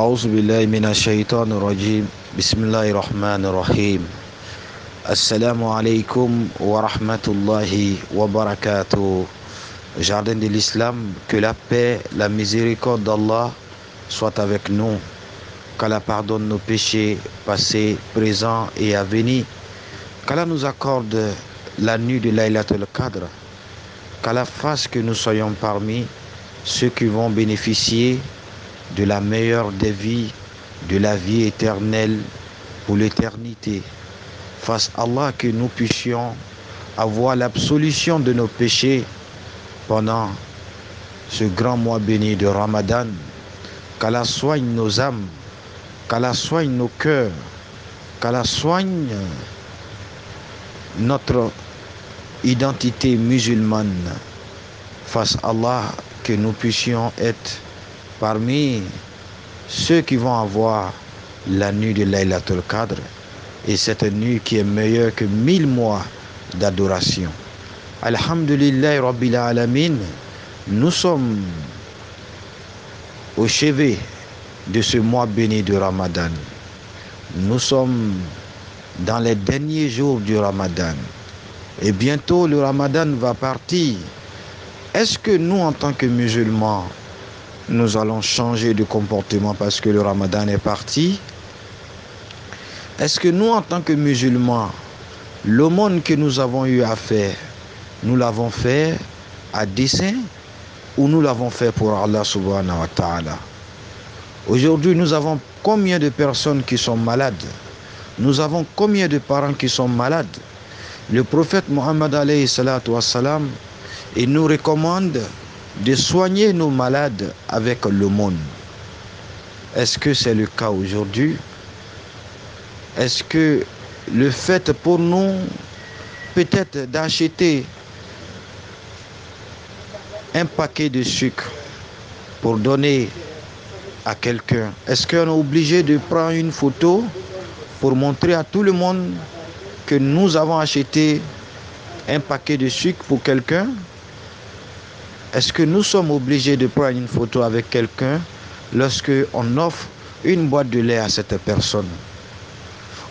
أعوذ بالله من الشيطان الرجيم بسم الله الرحمن الرحيم السلام عليكم ورحمة الله وبركاته Jardin de l'Islam, que la paix, la miséricorde d'Allah soit avec nous, qu'Allah pardonne nos péchés passés, présents et à venir, qu'Allah nous accorde la nuit de Laylatul Qadr, qu'Allah fasse que nous soyons parmi ceux qui vont bénéficier de la meilleure des vies, de la vie éternelle pour l'éternité. Fasse Allah que nous puissions avoir l'absolution de nos péchés pendant ce grand mois béni de Ramadan. Qu'Allah soigne nos âmes, qu'Allah soigne nos cœurs, qu'Allah soigne notre identité musulmane. Fasse Allah que nous puissions être parmi ceux qui vont avoir la nuit de Laylatul Qadr et cette nuit qui est meilleure que mille mois d'adoration. Alhamdulillah Rabbil Alamin, nous sommes au chevet de ce mois béni de Ramadan. Nous sommes dans les derniers jours du Ramadan. Et bientôt le Ramadan va partir. Est-ce que nous, en tant que musulmans, nous allons changer de comportement parce que le Ramadan est parti. Est-ce que nous, en tant que musulmans, l'aumône que nous avons eu à faire, nous l'avons fait à dessein ou nous l'avons fait pour Allah subhanahu wa ta'ala? Aujourd'hui, nous avons combien de personnes qui sont malades? Nous avons combien de parents qui sont malades? Le prophète Mohammed alayhi wassalam, il nous recommande de soigner nos malades avec l'aumône. Est-ce que c'est le cas aujourd'hui? Est-ce que le fait pour nous peut-être d'acheter un paquet de sucre pour donner à quelqu'un, est-ce qu'on est obligé de prendre une photo pour montrer à tout le monde que nous avons acheté un paquet de sucre pour quelqu'un? Est-ce que nous sommes obligés de prendre une photo avec quelqu'un lorsque on offre une boîte de lait à cette personne?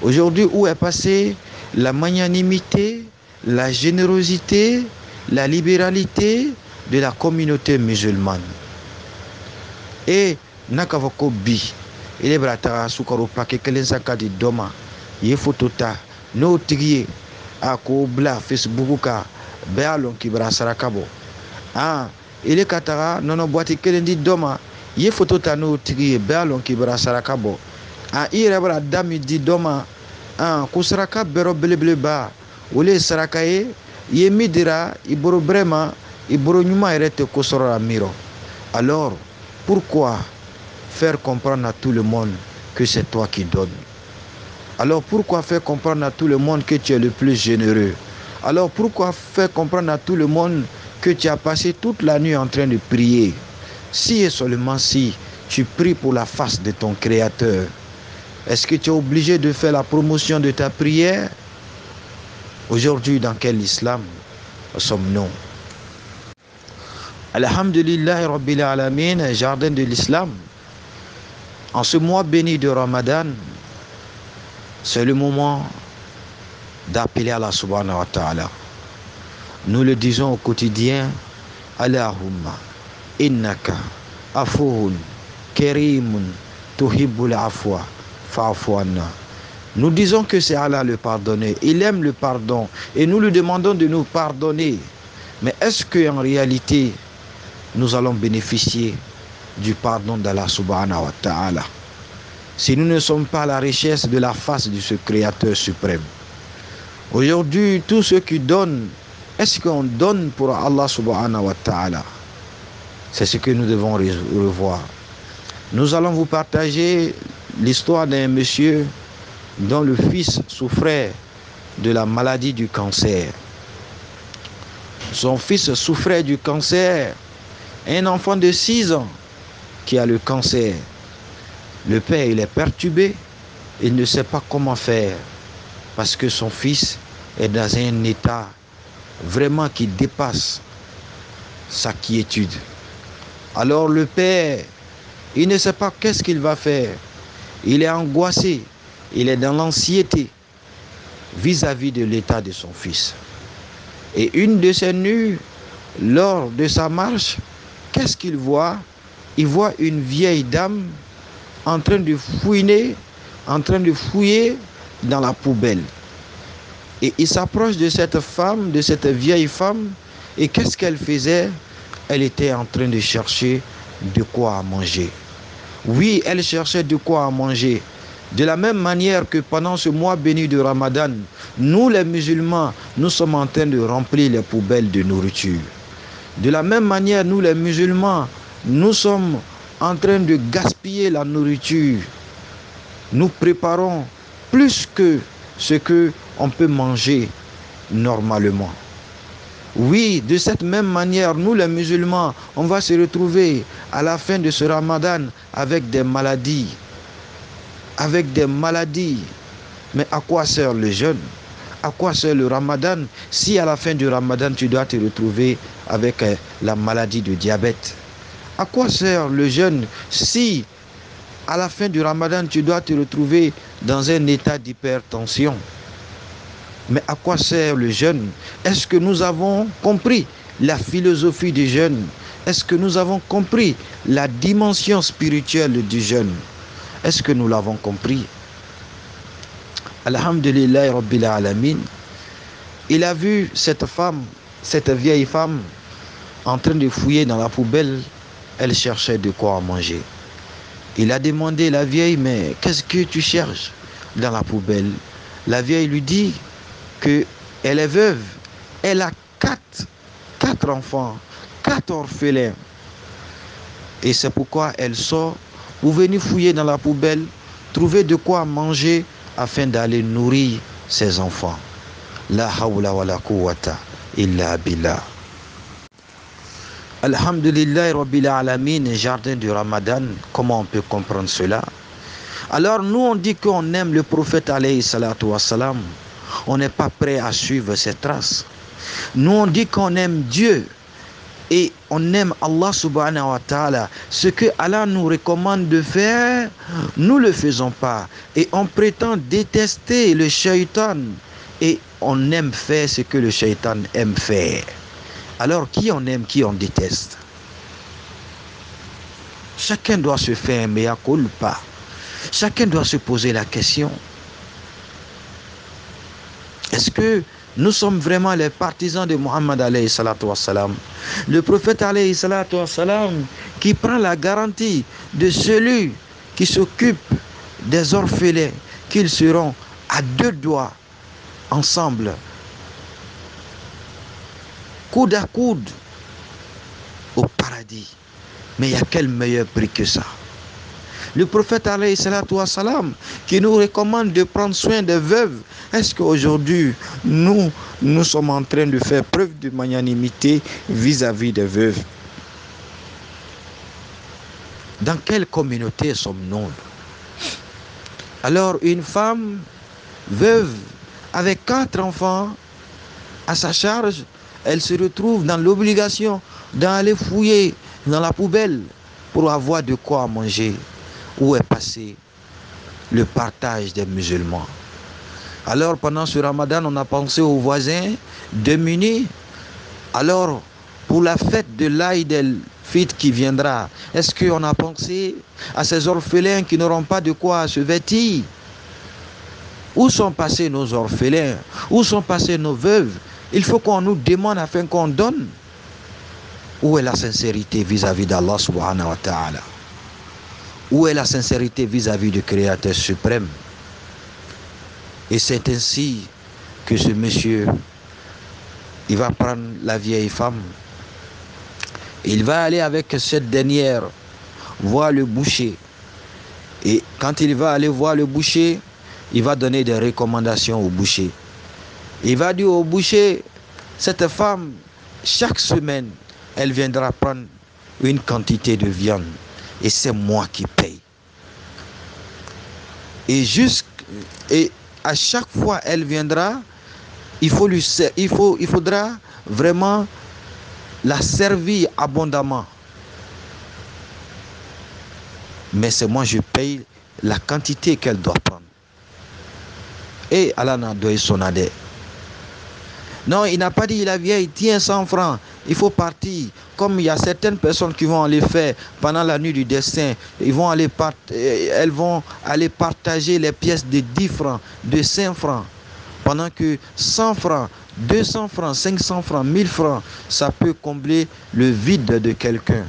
Aujourd'hui, où est passée la magnanimité, la générosité, la libéralité de la communauté musulmane? Et nakava ko bi ye a han ile ka taga nɔnɔ buwati kelen di dɔ ma ye foto ta n'o tigi ye bɛɛ y'a lɔn k'i bara saraka bɔ han i yɛrɛ bɛna da min di dɔ ma han ko saraka bɛrɛ belebeleba o le ye saraka ye i ye min dira i bolo bɛrɛ ma i bolo ɲuman yɛrɛ tɛ ko sɔrɔ la miirɔ alors pourquoi faire comprendre à tout le monde que c'est toi qui donnes? Alors pourquoi faire comprendre à tout le monde que tu es le plus généreux? Alors pourquoi faire comprendre à tout le monde que tu as passé toute la nuit en train de prier si et seulement si tu pries pour la face de ton Créateur est-ce que tu es obligé de faire la promotion de ta prière? Aujourd'hui dans quel islam sommes-nous? Alhamdulillah Rabbil Alamin, jardin de l'islam. En ce mois béni de Ramadan, c'est le moment d'appeler Allah subhanahu wa ta'ala. Nous le disons au quotidien, Allahumma innaka afuhun kerimun tuhibbul afwa fa'fu anna. Nous disons que c'est Allah le pardonner. Il aime le pardon et nous lui demandons de nous pardonner. Mais est-ce qu'en réalité, nous allons bénéficier du pardon d'Allah subhanahu wa ta'ala? Si nous ne sommes pas la richesse de la face de ce Créateur suprême. Aujourd'hui, tous ceux qui donnent, est-ce qu'on donne pour Allah subhanahu wa ta'ala? C'est ce que nous devons revoir. Nous allons vous partager l'histoire d'un monsieur dont le fils souffrait de la maladie du cancer. Son fils souffrait du cancer un enfant de 6 ans qui a le cancer. Le père, est perturbé, il ne sait pas comment faire parce que son fils est dans un état vraiment qui dépasse sa quiétude. Alors le père, Il ne sait pas qu'est-ce qu'il va faire. Il est angoissé. Il est dans l'anxiété vis-à-vis de l'état de son fils. Et une de ces nuits, lors de sa marche, qu'est-ce qu'il voit? Il voit une vieille dame en train de fouiner, en train de fouiller dans la poubelle. Et il s'approche de cette femme, de cette vieille femme, et qu'est-ce qu'elle faisait? Elle était en train de chercher de quoi manger. Oui, elle cherchait de quoi manger. De la même manière que pendant ce mois béni de Ramadan, nous les musulmans, nous sommes en train de remplir les poubelles de nourriture. De la même manière, nous les musulmans, nous sommes en train de gaspiller la nourriture. Nous préparons plus que ce que on peut manger normalement. Oui, de cette même manière, nous les musulmans, on va se retrouver à la fin de ce ramadan avec des maladies. Avec des maladies. Mais à quoi sert le jeûne? À quoi sert le ramadan? Si à la fin du ramadan tu dois te retrouver avec euh, la maladie de diabète À quoi sert le jeûne si à la fin du ramadan tu dois te retrouver dans un état d'hypertension? Mais à quoi sert le jeûne? Est-ce que nous avons compris la philosophie du jeûne? Est-ce que nous avons compris la dimension spirituelle du jeûne? Est-ce que nous l'avons compris? Alhamdulillah Rabbil Alamin. Il a vu cette femme, cette vieille femme, en train de fouiller dans la poubelle. Elle cherchait de quoi manger. Il a demandé à la vieille, mais qu'est-ce que tu cherches dans la poubelle? La vieille lui dit, qu'elle est veuve. Elle a quatre, quatre enfants, quatre orphelins. Et c'est pourquoi elle sort pour venir fouiller dans la poubelle, trouver de quoi manger afin d'aller nourrir ses enfants. La hawla wa la quwwata illa billah. Alhamdulillah Rabbil Alamin, jardin du Ramadan, comment on peut comprendre cela? Alors nous on dit qu'on aime le prophète alayhi salatu on n'est pas prêt à suivre ses traces. Nous, on dit qu'on aime Dieu et on aime Allah subhanahu wa ta'ala. Ce que Allah nous recommande de faire, nous ne le faisons pas. Et on prétend détester le shaitan et on aime faire ce que le shaitan aime faire. Alors qui on aime, qui on déteste? Chacun doit se faire un mea culpa. Chacun doit se poser la question. Est-ce que nous sommes vraiment les partisans de Muhammad Le prophète qui prend la garantie de celui qui s'occupe des orphelins qu'ils seront à deux doigts ensemble, coude à coude au paradis. Mais il y a quel meilleur prix que ça? Le prophète qui nous recommande de prendre soin des veuves. Est-ce qu'aujourd'hui, nous, nous sommes en train de faire preuve de magnanimité vis-à-vis des veuves? Dans quelle communauté sommes-nous? Alors, une femme veuve avec quatre enfants à sa charge, elle se retrouve dans l'obligation d'aller fouiller dans la poubelle pour avoir de quoi manger où est passé le partage des musulmans? Alors pendant ce ramadan, on a pensé aux voisins démunis. Alors pour la fête de l'Aïd el-Fit qui viendra, est-ce qu'on a pensé à ces orphelins qui n'auront pas de quoi se vêtir? Où sont passés nos orphelins? Où sont passés nos veuves? Il faut qu'on nous demande afin qu'on donne. Où est la sincérité vis-à-vis d'Allah subhanahu wa ta'ala? Où est la sincérité vis-à-vis du Créateur suprême? Et c'est ainsi que ce monsieur, il va prendre la vieille femme. Il va aller avec cette dernière voir le boucher. Et quand il va aller voir le boucher, il va donner des recommandations au boucher. Il va dire au boucher, cette femme, chaque semaine, elle viendra prendre une quantité de viande et c'est moi qui paye. Et, et à chaque fois elle viendra, il, faut lui, il, faut, il faudra vraiment la servir abondamment. mais c'est moi je paye la quantité qu'elle doit prendre. Et Allah n'a donné son. Non, il n'a pas dit la vieille, tiens 100 francs, il faut partir. Comme il y a certaines personnes qui vont aller faire pendant la nuit du destin, aller elles vont aller partager les pièces de 10 francs, de 5 francs. Pendant que 100 francs, 200 francs, 500 francs, 1000 francs, ça peut combler le vide de quelqu'un.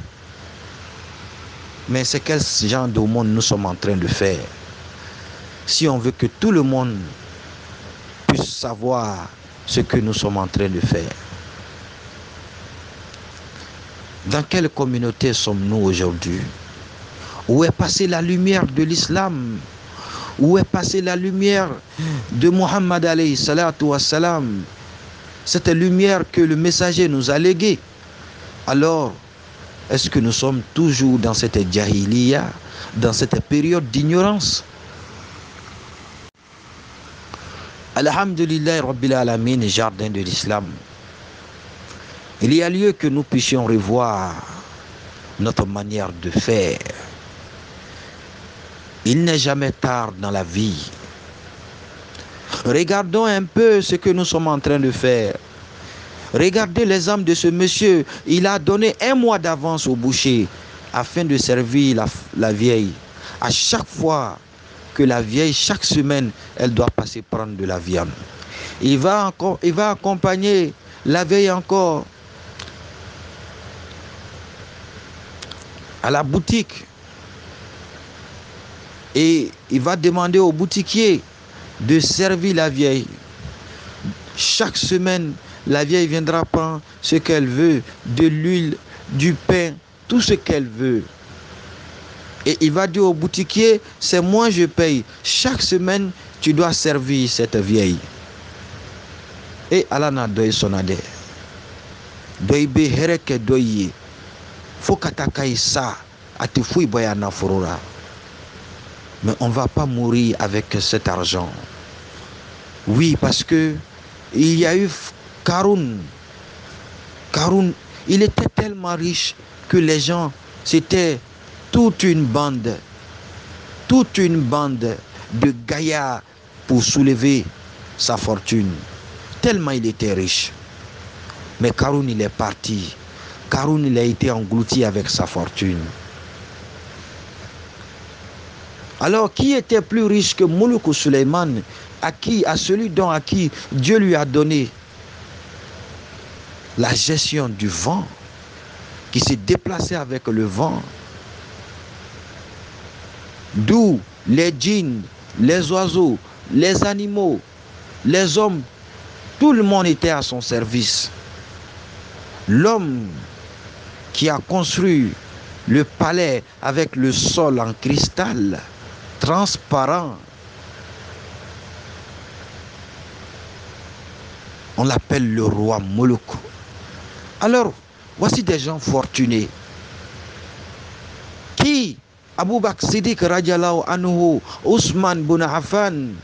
Mais c'est quel genre de monde nous sommes en train de faire? Si on veut que tout le monde puisse savoir ce que nous sommes en train de faire. Dans quelle communauté sommes-nous aujourd'hui? Où est passée la lumière de l'islam? Où est passée la lumière de Muhammad Cette lumière que le messager nous a léguée. Alors, est-ce que nous sommes toujours dans cette jahiliya, dans cette période d'ignorance? Alhamdulillah Rabbil Alamin, jardin de l'islam. Il y a lieu que nous puissions revoir notre manière de faire. Il n'est jamais tard dans la vie. Regardons un peu ce que nous sommes en train de faire. Regardez les âmes de ce monsieur. Il a donné un mois d'avance au boucher afin de servir la, vieille. À chaque fois que la vieille, chaque semaine, elle doit passer prendre de la viande. Il va accompagner la vieille encore à la boutique. Et il va demander au boutiquier de servir la vieille. Chaque semaine, la vieille viendra prendre ce qu'elle veut, de l'huile, du pain, tout ce qu'elle veut. Et il va dire au boutiquier, c'est moi je paye. Chaque semaine, tu dois servir cette vieille. Et Allah n'a donné son adé. Doibe hereke doye. Faut ça. boyana furura. Mais on va pas mourir avec cet argent. Oui, parce que il y a eu Karoun. Karoun, il était tellement riche que les gens, c'était toute une bande, toute une bande de gaillards pour soulever sa fortune. Tellement il était riche. Mais Karoun, il est parti. Karoun, il a été englouti avec sa fortune. Alors, qui était plus riche que Moulouk Suleiman, à qui, à celui dont à qui Dieu lui a donné la gestion du vent, qui s'est déplacé avec le vent, D'où les djinns, les oiseaux, les animaux, les hommes, tout le monde était à son service. L'homme qui a construit le palais avec le sol en cristal transparent, on l'appelle le roi Molouk. Alors, voici des gens fortunés. Qui? Abu Bakr Siddiq radiallahu anhu, Ousmane bin Affan,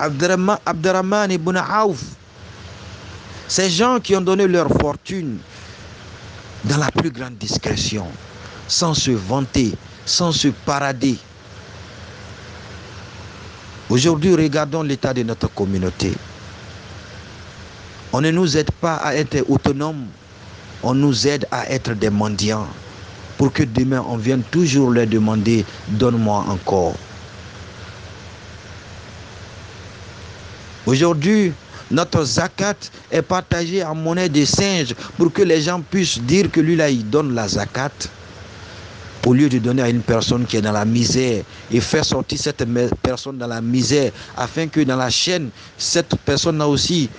Abdurrahman ibn Auf, ces gens qui ont donné leur fortune dans la plus grande discrétion, sans se vanter, sans se parader. Aujourd'hui, regardons l'état de notre communauté. On ne nous aide pas à être autonomes, on nous aide à être des mendiants pour que demain on vienne toujours leur demander donne-moi encore. Aujourd'hui, notre zakat est partagé en monnaie de singe pour que les gens puissent dire que lui là il donne la zakat. Au lieu de donner à une personne qui est dans la misère et faire sortir cette personne dans la misère afin que dans la chaîne cette personne là aussi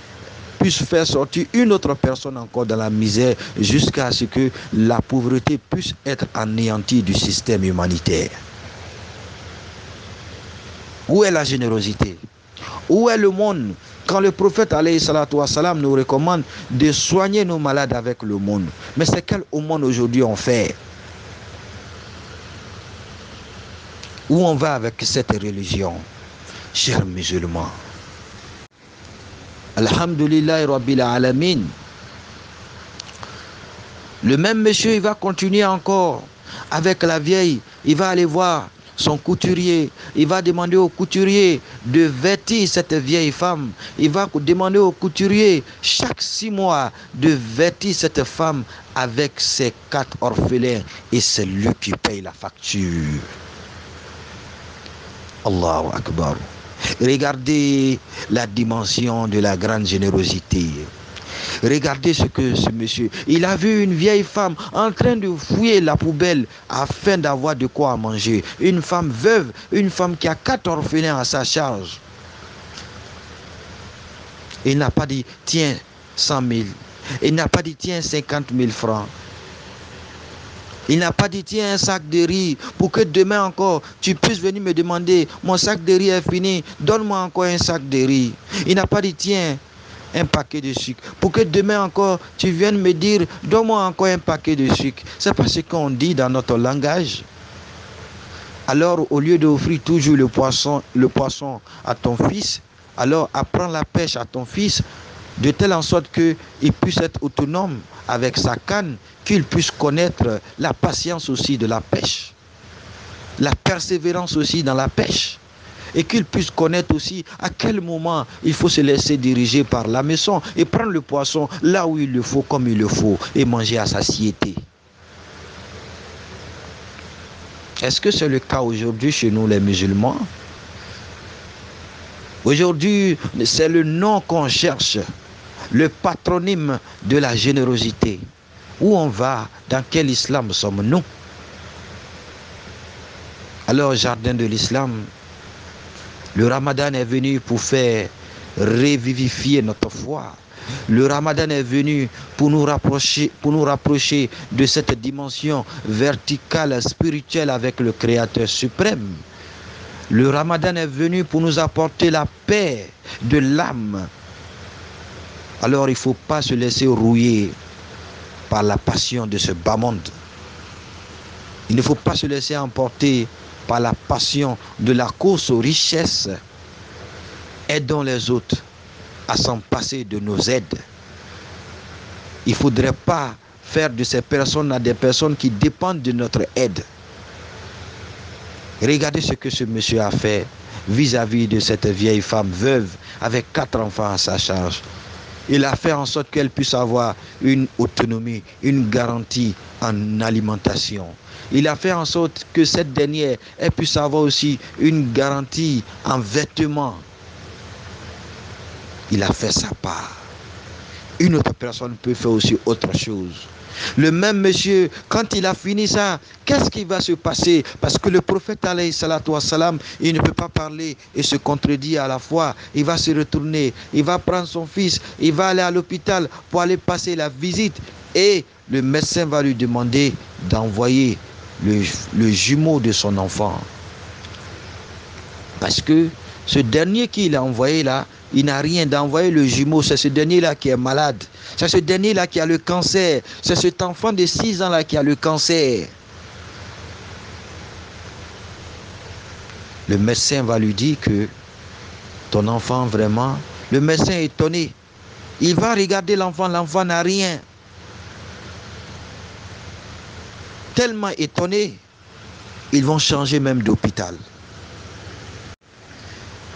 puisse faire sortir une autre personne encore dans la misère jusqu'à ce que la pauvreté puisse être anéantie du système humanitaire. Où est la générosité? Où est le monde? Quand le prophète nous recommande de soigner nos malades avec le monde. Mais c'est quel monde aujourd'hui on fait? Où on va avec cette religion Chers musulmans? Alhamdulillah. Le même monsieur, il va continuer encore avec la vieille, il va aller voir son couturier. Il va demander au couturier de vêtir cette vieille femme. Il va demander au couturier chaque six mois de vêtir cette femme avec ses quatre orphelins. Et c'est lui qui paye la facture. Allahu Akbar. Regardez la dimension de la grande générosité. Regardez ce que ce monsieur, il a vu une vieille femme en train de fouiller la poubelle afin d'avoir de quoi manger. Une femme veuve, une femme qui a quatre orphelins à sa charge. Il n'a pas dit, tiens, 100 000. Il n'a pas dit, tiens, 50 000 francs. Il n'a pas dit, tiens, un sac de riz pour que demain encore tu puisses venir me demander, mon sac de riz est fini, donne-moi encore un sac de riz. Il n'a pas dit, tiens, un paquet de sucre. Pour que demain encore, tu viennes me dire, donne-moi encore un paquet de sucre. C'est pas ce qu'on dit dans notre langage. Alors, au lieu d'offrir toujours le poisson, le poisson à ton fils, alors apprends la pêche à ton fils de telle en sorte qu'il puisse être autonome avec sa canne, qu'il puisse connaître la patience aussi de la pêche, la persévérance aussi dans la pêche et qu'il puisse connaître aussi à quel moment il faut se laisser diriger par la maison et prendre le poisson là où il le faut, comme il le faut, et manger à satiété. Est-ce que c'est le cas aujourd'hui chez nous les musulmans? Aujourd'hui, c'est le nom qu'on cherche, le patronyme de la générosité. Où on va? Dans quel islam sommes-nous? Alors, jardin de l'islam, le ramadan est venu pour faire revivifier notre foi. Le ramadan est venu pour nous rapprocher, pour nous rapprocher de cette dimension verticale, spirituelle avec le Créateur suprême. Le ramadan est venu pour nous apporter la paix de l'âme. Alors il ne faut pas se laisser rouiller par la passion de ce bas monde. Il ne faut pas se laisser emporter par la passion de la course aux richesses, aidons les autres à s'en passer de nos aides. Il ne faudrait pas faire de ces personnes des personnes qui dépendent de notre aide. Regardez ce que ce monsieur a fait vis-à-vis -vis de cette vieille femme veuve avec quatre enfants à sa charge. Il a fait en sorte qu'elle puisse avoir une autonomie, une garantie en alimentation. Il a fait en sorte que cette dernière puisse avoir aussi une garantie en vêtements. Il a fait sa part. Une autre personne peut faire aussi autre chose. Le même monsieur, quand il a fini ça, qu'est-ce qui va se passer? Parce que le prophète, salam, il ne peut pas parler et se contredire à la fois. Il va se retourner, il va prendre son fils, il va aller à l'hôpital pour aller passer la visite. Et le médecin va lui demander d'envoyer le, jumeau de son enfant. Parce que ce dernier qu'il a envoyé là, il n'a rien d'envoyer le jumeau. C'est ce dernier-là qui est malade. C'est ce dernier-là qui a le cancer. C'est cet enfant de 6 ans-là qui a le cancer. Le médecin va lui dire que ton enfant vraiment, le médecin est étonné. Il va regarder l'enfant, l'enfant n'a rien. Tellement étonnés, ils vont changer même d'hôpital.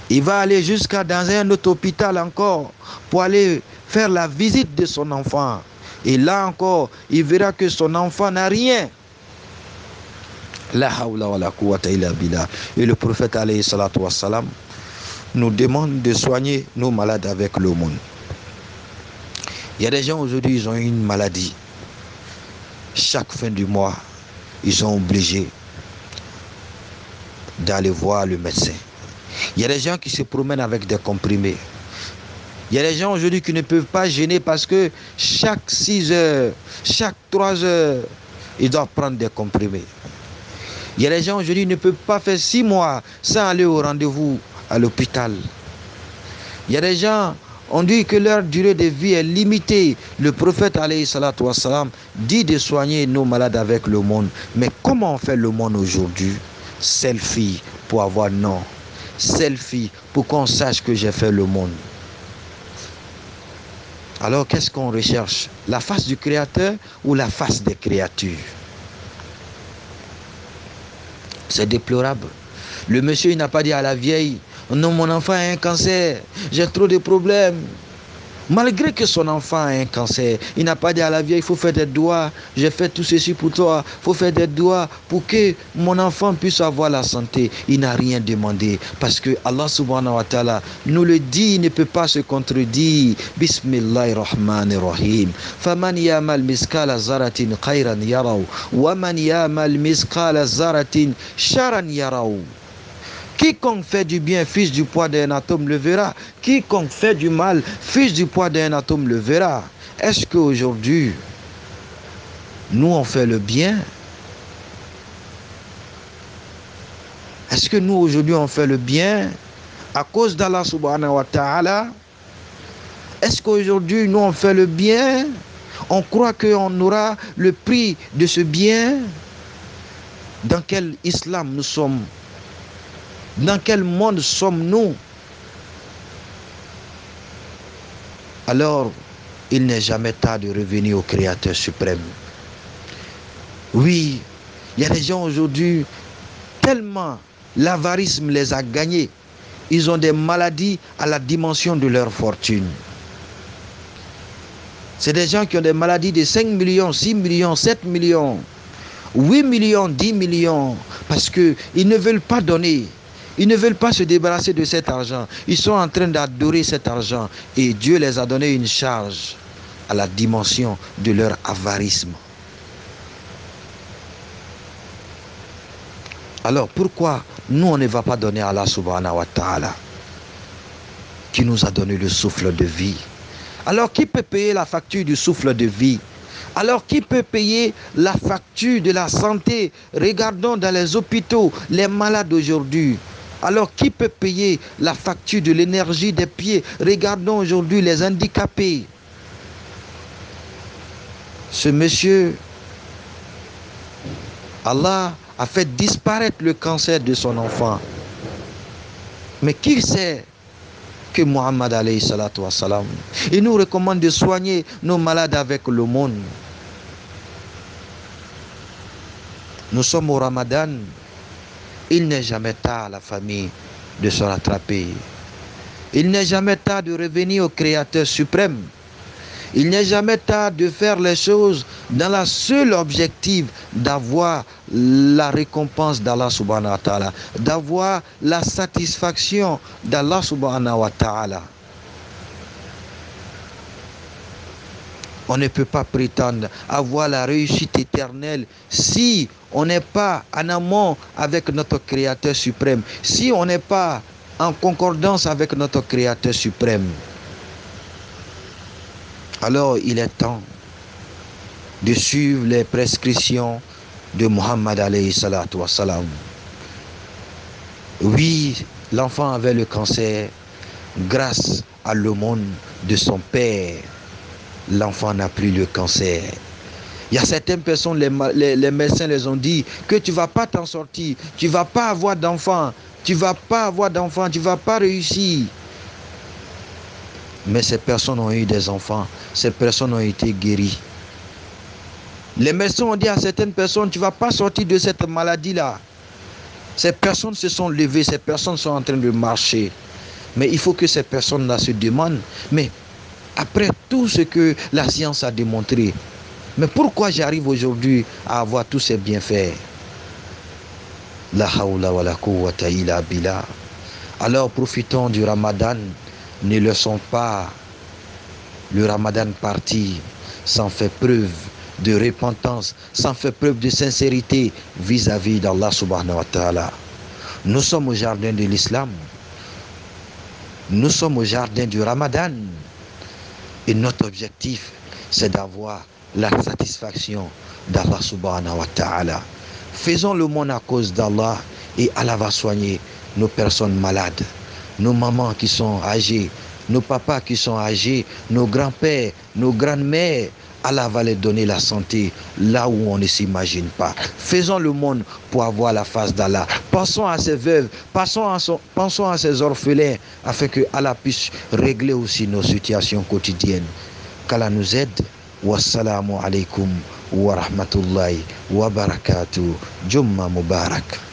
Il va aller jusqu'à dans un autre hôpital encore pour aller faire la visite de son enfant. Et là encore, il verra que son enfant n'a rien. La Et le prophète nous demande de soigner nos malades avec le monde. Il y a des gens aujourd'hui, ils ont une maladie. Chaque fin du mois, ils sont obligés d'aller voir le médecin. Il y a des gens qui se promènent avec des comprimés. Il y a des gens aujourd'hui qui ne peuvent pas gêner parce que chaque 6 heures, chaque 3 heures, ils doivent prendre des comprimés. Il y a des gens aujourd'hui qui ne peuvent pas faire 6 mois sans aller au rendez-vous à l'hôpital. Il y a des gens on dit que leur durée de vie est limitée. Le prophète dit de soigner nos malades avec le monde. Mais comment on fait le monde aujourd'hui? Selfie pour avoir non. Selfie pour qu'on sache que j'ai fait le monde. Alors qu'est-ce qu'on recherche? La face du Créateur ou la face des créatures? C'est déplorable. Le monsieur, n'a pas dit à la vieille, non, mon enfant a un cancer, j'ai trop de problèmes. Malgré que son enfant a un cancer, il n'a pas dit à la vieille, il faut faire des doigts, j'ai fait tout ceci pour toi, il faut faire des doigts pour que mon enfant puisse avoir la santé. Il n'a rien demandé parce que Allah subhanahu wa ta'ala nous le dit, il ne peut pas se contredire. Bismillahirrahmanirrahim. Faman yamal miskala zaratin khayran yaraw, yamal miskala zaratin sharan. Quiconque fait du bien, fils du poids d'un atome, le verra. Quiconque fait du mal, fils du poids d'un atome, le verra. Est-ce qu'aujourd'hui, nous, on fait le bien? Est-ce que nous, aujourd'hui, on fait le bien? À cause d'Allah subhanahu wa ta'ala Est-ce qu'aujourd'hui, nous, on fait le bien? On croit qu'on aura le prix de ce bien? Dans quel islam nous sommes? Dans quel monde sommes-nous? Alors, il n'est jamais tard de revenir au Créateur suprême. Oui, il y a des gens aujourd'hui, tellement l'avarisme les a gagnés, ils ont des maladies à la dimension de leur fortune. C'est des gens qui ont des maladies de 5 millions, 6 millions, 7 millions, 8 millions, 10 millions, parce qu'ils ne veulent pas donner. Ils ne veulent pas se débarrasser de cet argent. Ils sont en train d'adorer cet argent. Et Dieu les a donné une charge à la dimension de leur avarisme. Alors pourquoi nous on ne va pas donner à Allah subhanahu wa ta'ala qui nous a donné le souffle de vie? Alors qui peut payer la facture du souffle de vie? Alors qui peut payer la facture de la santé? Regardons dans les hôpitaux les malades aujourd'hui. Alors qui peut payer la facture de l'énergie des pieds? Regardons aujourd'hui les handicapés. Ce monsieur, Allah a fait disparaître le cancer de son enfant. Mais qui sait que Muhammad wassalam, il nous recommande de soigner nos malades avec le monde. Nous sommes au Ramadan. Il n'est jamais tard à la famille de se rattraper. Il n'est jamais tard de revenir au Créateur suprême. Il n'est jamais tard de faire les choses dans la seule objectif d'avoir la récompense d'Allah subhanahu wa ta'ala, d'avoir la satisfaction d'Allah subhanahu wa ta'ala. On ne peut pas prétendre avoir la réussite éternelle si on n'est pas en amont avec notre Créateur suprême, si on n'est pas en concordance avec notre Créateur suprême. Alors il est temps de suivre les prescriptions de Muhammad alayhi. Oui, l'enfant avait le cancer grâce à l'aumône de son père l'enfant n'a plus le cancer. Il y a certaines personnes, les, médecins les ont dit que tu ne vas pas t'en sortir, tu ne vas pas avoir d'enfant, tu ne vas pas avoir d'enfant, tu ne vas pas réussir. Mais ces personnes ont eu des enfants, ces personnes ont été guéries. Les médecins ont dit à certaines personnes, tu ne vas pas sortir de cette maladie-là. Ces personnes se sont levées, ces personnes sont en train de marcher. Mais il faut que ces personnes-là se demandent, mais après tout ce que la science a démontré. Mais pourquoi j'arrive aujourd'hui à avoir tous ces bienfaits? La hawla wa la billah. Alors profitons du ramadan, ne laissons pas le ramadan partir sans faire preuve de repentance, sans faire preuve de sincérité vis-à-vis d'Allah subhanahu wa ta'ala. Nous sommes au jardin de l'islam. Nous sommes au jardin du ramadan. Et notre objectif, c'est d'avoir la satisfaction d'Allah subhanahu wa ta'ala. Faisons le monde à cause d'Allah et Allah va soigner nos personnes malades, nos mamans qui sont âgées, nos papas qui sont âgés, nos grands-pères, nos grandes-mères. Allah va les donner la santé là où on ne s'imagine pas. Faisons le monde pour avoir la face d'Allah. Pensons à ces veuves, pensons à, son, ces orphelins, afin que Allah puisse régler aussi nos situations quotidiennes. Qu'Allah nous aide. Wassalamu alaikum wa rahmatullahi wa barakatuh. Jumma Mubarak.